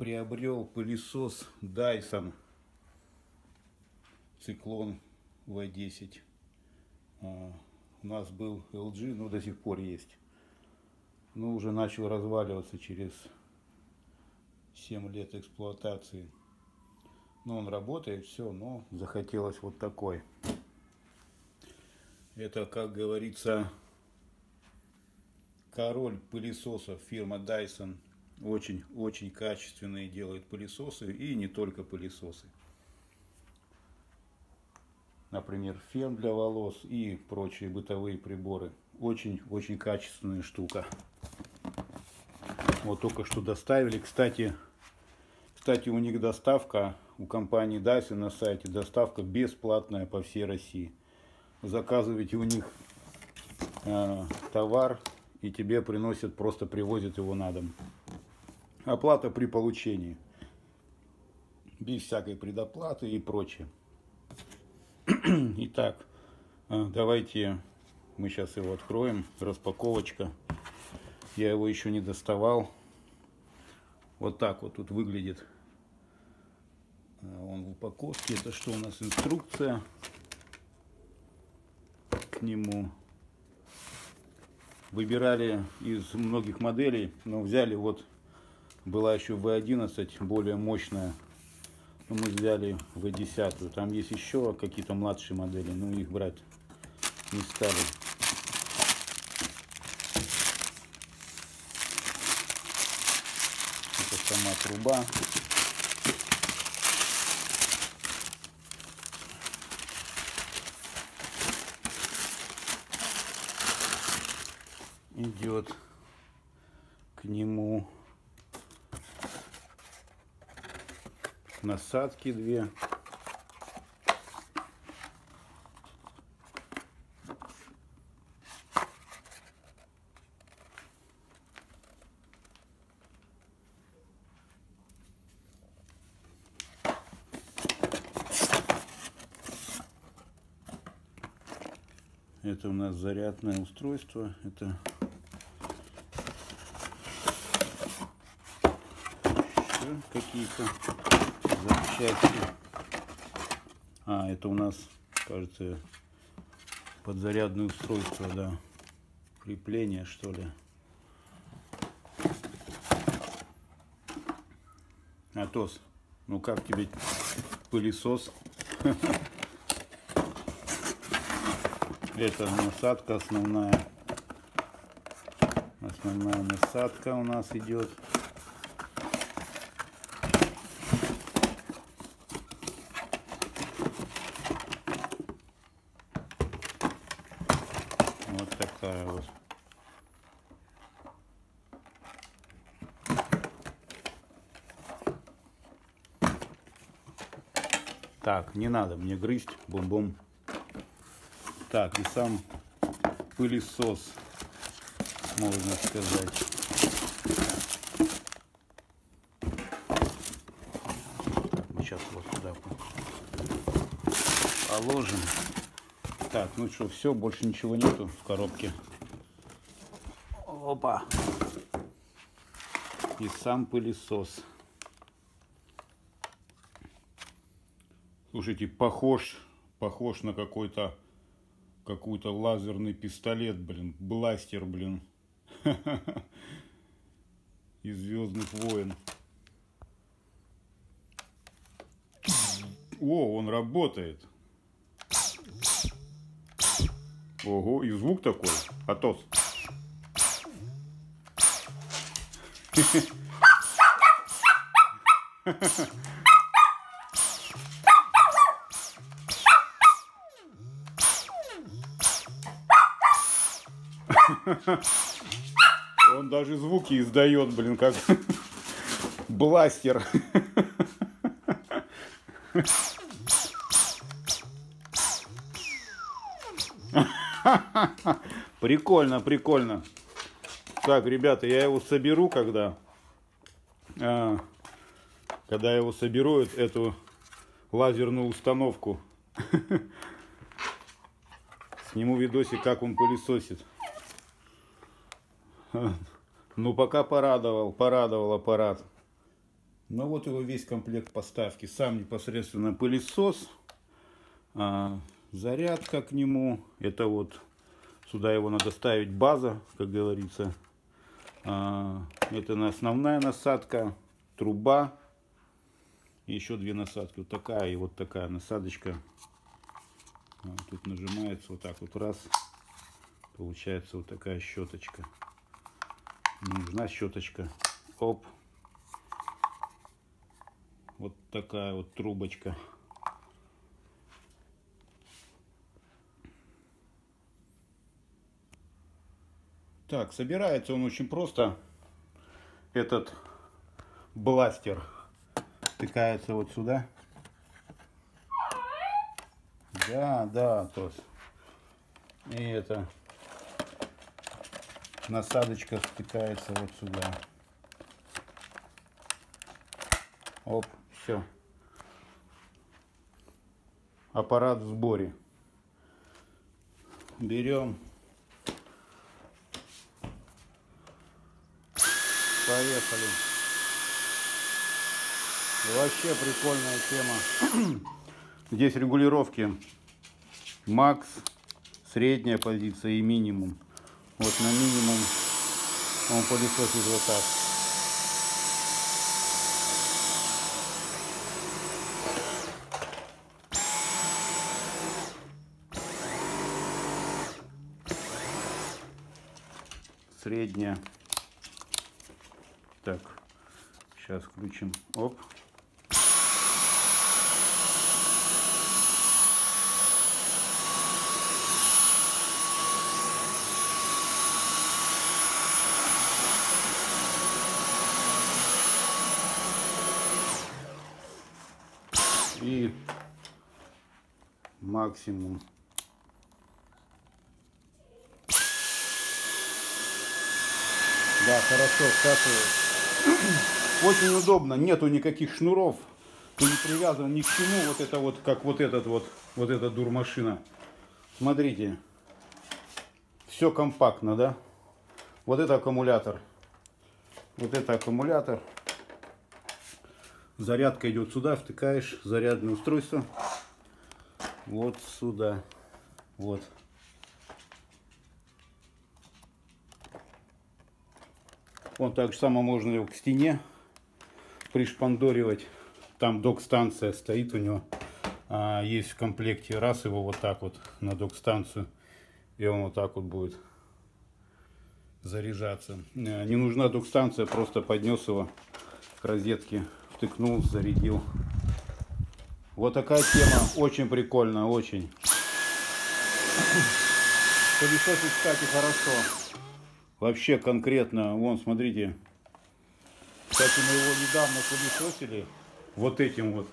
приобрел пылесос Dyson Циклон V10. А, у нас был LG, но до сих пор есть. Но уже начал разваливаться через 7 лет эксплуатации. Но он работает, все, но захотелось вот такой. Это, как говорится, король пылесосов фирма Dyson очень-очень качественные делают пылесосы и не только пылесосы. Например, фен для волос и прочие бытовые приборы. Очень-очень качественная штука. Вот только что доставили. Кстати, кстати, у них доставка, у компании Dyson на сайте доставка бесплатная по всей России. Заказываете у них э, товар и тебе приносят, просто привозят его на дом. Оплата при получении. Без всякой предоплаты и прочее. Итак, а, давайте мы сейчас его откроем. Распаковочка. Я его еще не доставал. Вот так вот тут выглядит. А, он в упаковке. Это что у нас? Инструкция к нему. Выбирали из многих моделей, но взяли вот была еще V11, более мощная. Но мы взяли V10. Там есть еще какие-то младшие модели, но их брать не стали. Это сама труба. идет к нему насадки две. Это у нас зарядное устройство. Это какие-то запчасти. А, это у нас, кажется, подзарядное устройство, да. Крепление, что ли. Атос, ну как тебе пылесос? Это насадка основная. Основная насадка у нас идет. Такая. Так, не надо мне грызть, бум-бум. Так, и сам пылесос, можно сказать. Мы сейчас вот сюда положим. Так, ну что, все, больше ничего нету в коробке. Опа. И сам пылесос. Слушайте, похож, похож на какой-то какой-то лазерный пистолет, блин, бластер, блин. Из Звездных войн. О, он работает. Ого, и звук такой. Атос. Он даже звуки издает, блин, как бластер. Прикольно, прикольно. Так, ребята, я его соберу, когда... А, когда я его соберу, эту лазерную установку. Сниму видосик, как он пылесосит. Ну, пока порадовал, порадовал аппарат. Ну вот его весь комплект поставки. Сам непосредственно пылесос, а, зарядка к нему. Это вот сюда его надо ставить база, как говорится. А, это основная насадка, труба. Еще две насадки. Вот такая и вот такая насадочка. А, тут нажимается вот так вот раз. Получается вот такая щеточка. Нужна щеточка. Оп. Вот такая вот трубочка. Так, собирается он очень просто. Этот бластер втыкается вот сюда. Да, да, то есть. И это насадочка втыкается вот сюда. Оп, все. Аппарат в сборе. Берем. Поехали. Вообще прикольная тема. Здесь регулировки макс, средняя позиция и минимум. Вот на минимум он пылесосит вот так. Средняя. Так, сейчас включим. Оп. и максимум. Да, хорошо, кстати, очень удобно, нету никаких шнуров, ты не привязан ни к чему, вот это вот, как вот этот вот, вот эта дурмашина. Смотрите, все компактно, да? Вот это аккумулятор, вот это аккумулятор, Зарядка идет сюда, втыкаешь зарядное устройство. Вот сюда. Вот. Он так же само можно его к стене пришпандоривать. Там док-станция стоит у него. А, есть в комплекте. Раз его вот так вот на док-станцию. И он вот так вот будет заряжаться. Э, не нужна док-станция, просто поднес его к розетке втыкнул, зарядил. Вот такая тема, очень прикольная, очень. Пылесосит, кстати, хорошо. Вообще конкретно, вон, смотрите. Кстати, мы его недавно пылесосили, вот этим вот.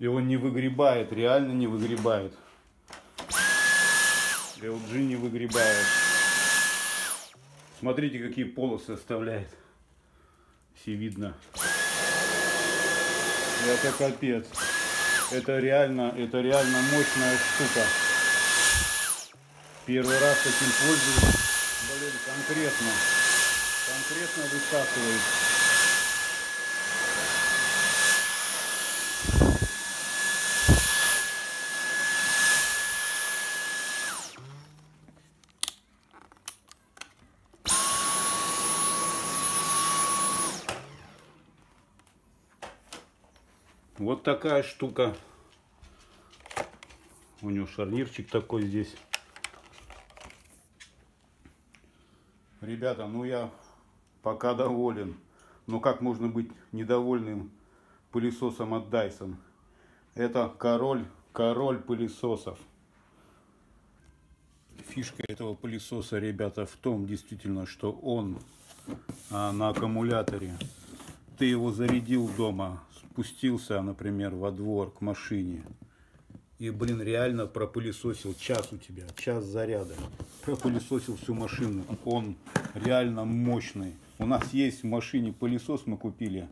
И он не выгребает, реально не выгребает. LG не выгребает. Смотрите, какие полосы оставляет. Все видно. Это капец. Это реально, это реально мощная штука. Первый раз этим пользуюсь. Блин, конкретно. Конкретно высасывает. Вот такая штука. У него шарнирчик такой здесь. Ребята, ну я пока доволен. Но как можно быть недовольным пылесосом от Dyson? Это король, король пылесосов. Фишка этого пылесоса, ребята, в том действительно, что он а, на аккумуляторе. Ты его зарядил дома, спустился, например, во двор к машине, и, блин, реально пропылесосил час у тебя, час заряда, пропылесосил всю машину, он реально мощный. У нас есть в машине пылесос, мы купили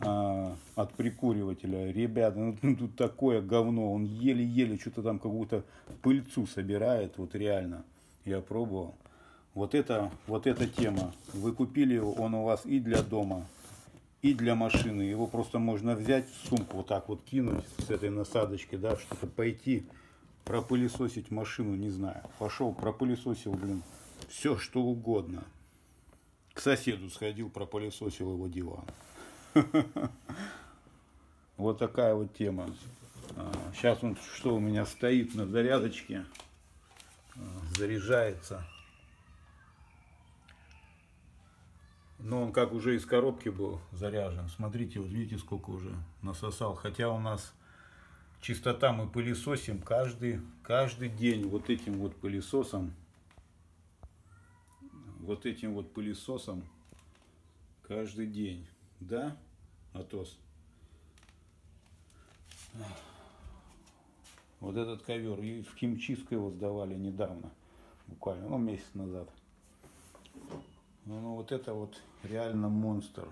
а, от прикуривателя. Ребята, ну, ну тут такое говно, он еле-еле что-то там какую-то пыльцу собирает, вот реально. Я пробовал. Вот это, вот эта тема. Вы купили, он у вас и для дома, и для машины. Его просто можно взять в сумку, вот так вот кинуть с этой насадочки, да, что-то пойти пропылесосить машину, не знаю. Пошел, пропылесосил, блин, все что угодно. К соседу сходил, пропылесосил его диван. Вот такая вот тема. Сейчас а, он что у меня стоит на зарядочке, а, заряжается. Но он как уже из коробки был заряжен. Смотрите, вот видите, сколько уже насосал. Хотя у нас чистота мы пылесосим каждый, каждый день вот этим вот пылесосом. Вот этим вот пылесосом каждый день. Да, Атос? Вот этот ковер. И в химчистку его сдавали недавно. Буквально, ну, месяц назад. Ну, ну, вот это вот реально монстр.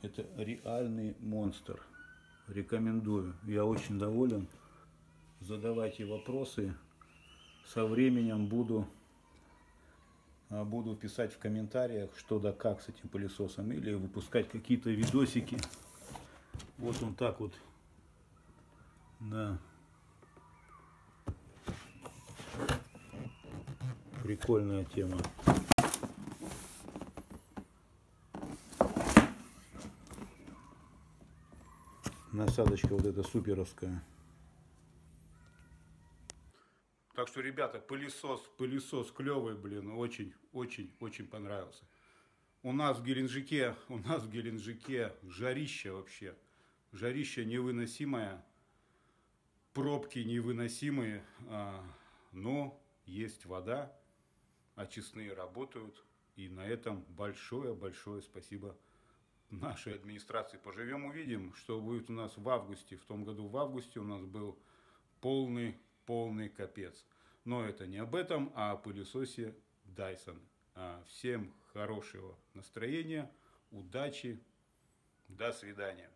Это реальный монстр. Рекомендую. Я очень доволен. Задавайте вопросы. Со временем буду, а, буду писать в комментариях, что да как с этим пылесосом. Или выпускать какие-то видосики. Вот он так вот. Да. Прикольная тема. Насадочка вот эта суперовская. Так что, ребята, пылесос, пылесос клевый, блин, очень, очень, очень понравился. У нас в Геленджике, у нас в Геленджике жарище вообще. Жарище невыносимое, пробки невыносимые, а, но есть вода, очистные работают. И на этом большое-большое спасибо нашей администрации. Поживем, увидим, что будет у нас в августе. В том году в августе у нас был полный, полный капец. Но это не об этом, а о пылесосе Dyson. А, всем хорошего настроения, удачи, до свидания.